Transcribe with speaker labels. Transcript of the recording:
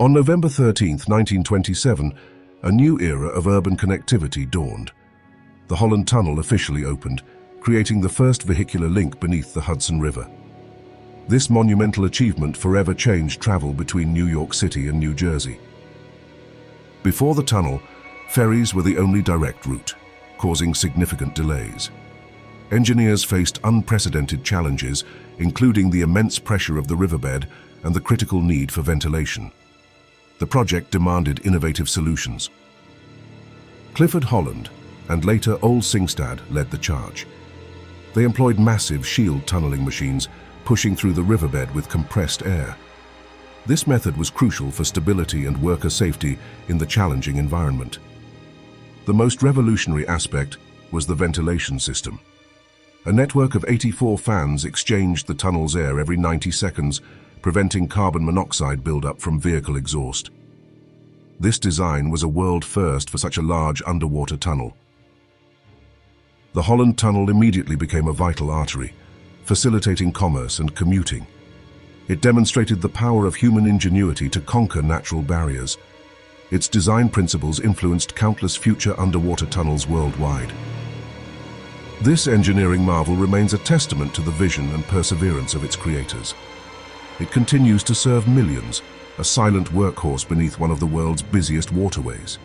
Speaker 1: On November 13, 1927, a new era of urban connectivity dawned. The Holland Tunnel officially opened, creating the first vehicular link beneath the Hudson River. This monumental achievement forever changed travel between New York City and New Jersey. Before the tunnel, ferries were the only direct route, causing significant delays. Engineers faced unprecedented challenges, including the immense pressure of the riverbed and the critical need for ventilation. The project demanded innovative solutions. Clifford Holland and later Ole Singstad led the charge. They employed massive shield tunneling machines, pushing through the riverbed with compressed air. This method was crucial for stability and worker safety in the challenging environment. The most revolutionary aspect was the ventilation system. A network of 84 fans exchanged the tunnel's air every 90 seconds, preventing carbon monoxide buildup from vehicle exhaust. This design was a world first for such a large underwater tunnel. The Holland Tunnel immediately became a vital artery, facilitating commerce and commuting. It demonstrated the power of human ingenuity to conquer natural barriers. Its design principles influenced countless future underwater tunnels worldwide. This engineering marvel remains a testament to the vision and perseverance of its creators. It continues to serve millions, a silent workhorse beneath one of the world's busiest waterways.